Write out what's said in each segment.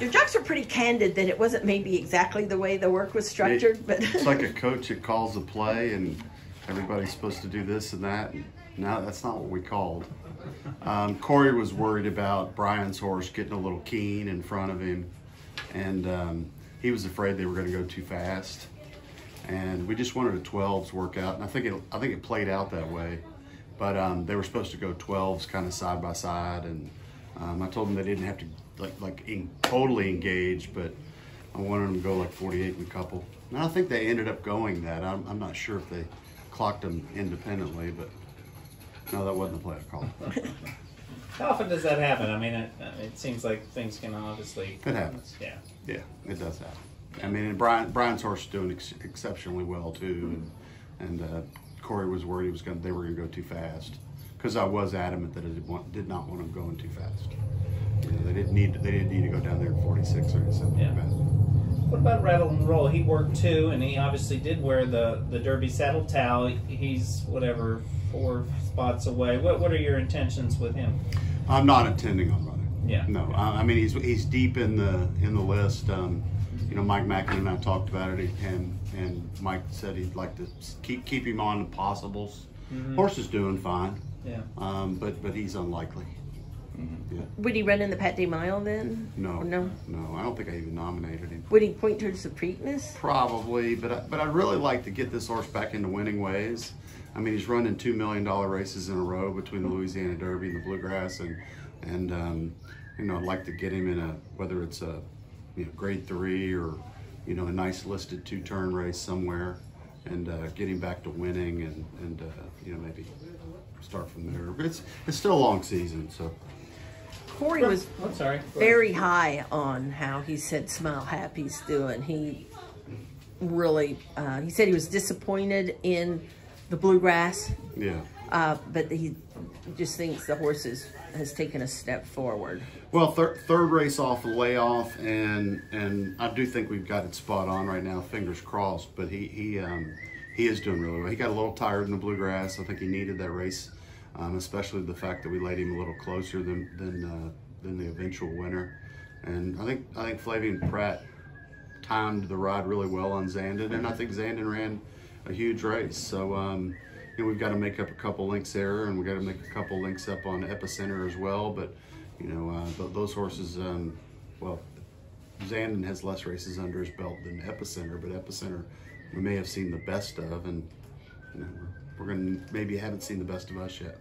Your jocks are pretty candid that it wasn't maybe exactly the way the work was structured, but It's like a coach that calls a play and everybody's supposed to do this and that. And no, that's not what we called. Um, Corey was worried about Brian's horse getting a little keen in front of him, and um, he was afraid they were going to go too fast. And we just wanted a 12s workout, and I think it I think it played out that way. But um, they were supposed to go 12s kind of side by side, and um, I told them they didn't have to like like in, totally engage, but I wanted them to go like 48 in a couple. And I think they ended up going that. I'm, I'm not sure if they clocked them independently, but no, that wasn't the play I called. How often does that happen? I mean, it, it seems like things can obviously. It happens. Yeah. Yeah, it does happen. I mean, and Brian Brian's horse is doing ex- exceptionally well too, and and uh, Corey was worried he was going they were going to go too fast because I was adamant that I did, want, did not want them going too fast. You know, they didn't need they didn't need to go down there in 46 or something Yeah. like that. What about Rattle and Roll? He worked too, and he obviously did wear the the Derby saddle towel. He's whatever four spots away. What what are your intentions with him? I'm not intending on running. Yeah. No, I, I mean he's he's deep in the in the list. Um, you know, Mike Mackin and I talked about it, and and Mike said he'd like to keep keep him on the possibles. Horse is doing fine, Yeah. um, but but he's unlikely. Yeah. would he run in the Pat Day Mile then? No. No. No, I don't think I even nominated him. Would he point towards the Preakness? Probably, but I, but I'd really like to get this horse back into winning ways. I mean, he's running two million dollar races in a row between the Louisiana Derby and the Bluegrass, and and um, you know, I'd like to get him in a whether it's a you know grade three or you know a nice listed two turn race somewhere, and uh, get him back to winning, and and uh, you know maybe start from there. But it's it's still a long season, so Corey was I'm sorry. Very high on how he said Smile Happy's doing. He really, uh, he said he was disappointed in the bluegrass, yeah. Uh, but he just thinks the horse is, has taken a step forward. Well, thir- third race off the layoff, and and I do think we've got it spot on right now. Fingers crossed. But he he um, he is doing really well. He got a little tired in the bluegrass. I think he needed that race, um, especially the fact that we laid him a little closer than than uh, than the eventual winner. And I think I think Flavien Prat timed the ride really well on Zandon, and I think Zandon ran a huge race. So. Um, know, we've got to make up a couple links there, and we've got to make a couple links up on Epicenter as well. But you know, uh, th- those horses, um, well, Zandon has less races under his belt than Epicenter, but Epicenter we may have seen the best of, and you know, we're, we're going to maybe haven't seen the best of us yet.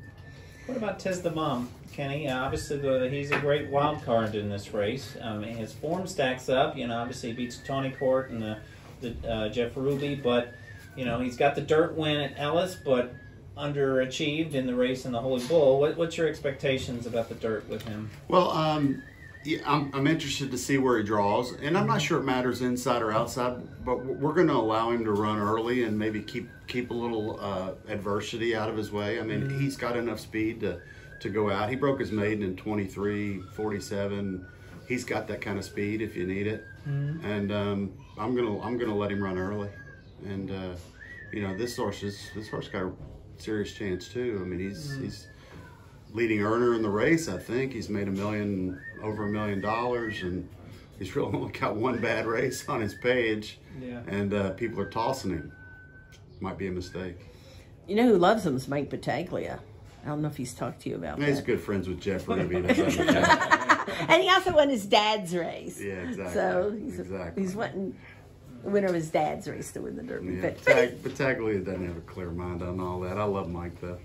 What about Tiz the Bomb, Kenny? Uh, obviously, the, he's a great wild card in this race. Um, his form stacks up. You know, obviously he beats Tawny Port and the, the uh, Jeff Ruby, but you know he's got the dirt win at Ellis, but underachieved in the race in the Holy Bull. What, what's your expectations about the dirt with him? Well, um, yeah, I'm, I'm interested to see where he draws, and I'm not sure it matters inside or outside, but we're going to allow him to run early and maybe keep keep a little uh, adversity out of his way. I mean, he's got enough speed to to go out. He broke his maiden in 23, 47. He's got that kind of speed if you need it, and um, I'm gonna I'm gonna let him run early, and uh, you know this horse is this horse got a serious chance too. I mean, he's he's leading earner in the race. I think he's made a million, over a million dollars, and he's really only got one bad race on his page. Yeah. And uh, people are tossing him. Might be a mistake. You know who loves him is Mike Battaglia. I don't know if he's talked to you about He's that. good friends with Jeff Ruby. and his other Jeff. And he also won his dad's race. Yeah, exactly. So he's, Exactly. he's wanting the winner of his dad's race to win the Derby. yeah, But, Battag- Battaglia doesn't have a clear mind on all that. I love Mike though.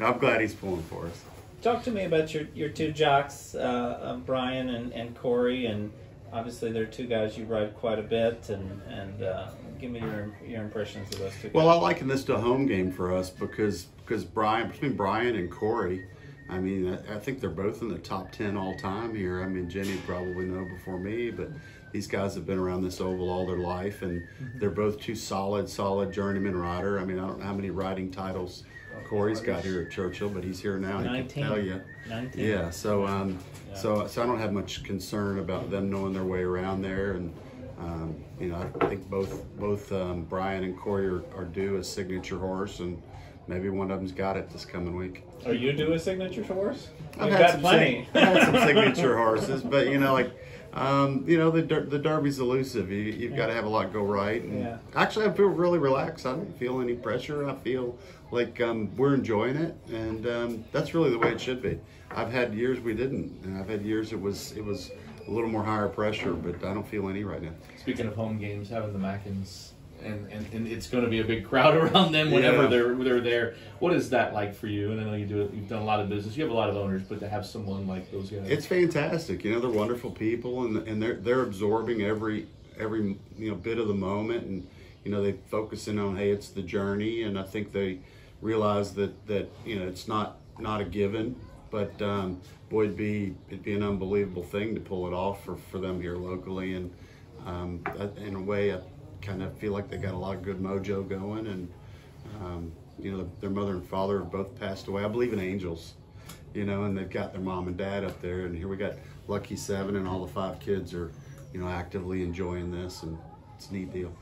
I'm glad he's pulling for us. Talk to me about your, your two jocks, uh, uh, Brian and, and Corey, and obviously they're two guys you ride quite a bit, and and uh, give me your your impressions of those two. Well. I liken this to a home game for us because because Brian between Brian and Corey, I mean, I, I think they're both in the top ten all time here. I mean, Jenny probably know before me, but these guys have been around this oval all their life, and they're both two solid, solid journeyman rider. I mean, I don't know how many riding titles Corey's got here at Churchill, but he's here now. He can tell you. 19. Yeah. So, um, Yeah. so, so I don't have much concern about them knowing their way around there, and um, you know, I think both both um, Brian and Corey are, are due a signature horse, and maybe one of them's got it this coming week. Are you doing a signature horse? I've We've had got some plenty. sig- I've had some signature horses, but you know, like Um, you know, the der- the Derby's elusive. You, you've got to have a lot go right. And Yeah. Actually, I feel really relaxed. I don't feel any pressure. I feel like um, we're enjoying it, and um, that's really the way it should be. I've had years we didn't, and I've had years it was it was a little more higher pressure, but I don't feel any right now. Speaking of home games, having the Mackins, and, and, and it's going to be a big crowd around them whenever Yeah. they're they're there. What is that like for you? And I know you do it. You've done a lot of business. You have a lot of owners, but to have someone like those guys, It's fantastic. You know, they're wonderful people, and and they're they're absorbing every every you know bit of the moment, and you know they focus in on hey, it's the journey, and I think they realize that that you know it's not not a given, but um, boy, it'd be it'd be an unbelievable thing to pull it off for for them here locally, and um, in a way, I kind of feel like they got a lot of good mojo going, and um, you know their mother and father have both passed away. I believe in angels you know, and they've got their mom and dad up there, and here we got Lucky Seven, and all the five kids are, you know, actively enjoying this, and it's a neat deal.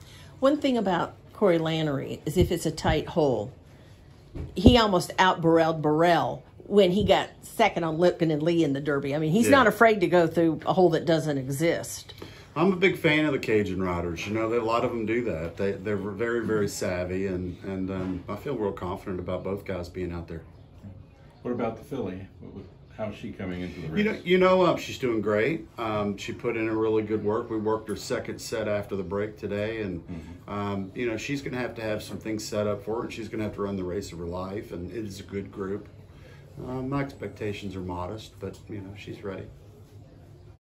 One thing about Corey Lanerie is if it's a tight hole, he almost out Borel Borel when he got second on Lookin At Lee in the Derby. I mean, he's Yeah. not afraid to go through a hole that doesn't exist. I'm a big fan of the Cajun riders. You know, they, a lot of them do that. They they're very very savvy, and and um, I feel real confident about both guys being out there. What about the filly? How's she coming into the race? You know, you know, um, she's doing great. Um, she put in a really good work. We worked her second set after the break today, and um, you know, she's going to have to have some things set up for her. And she's going to have to run the race of her life, and it is a good group. Um, my expectations are modest, but you know, she's ready.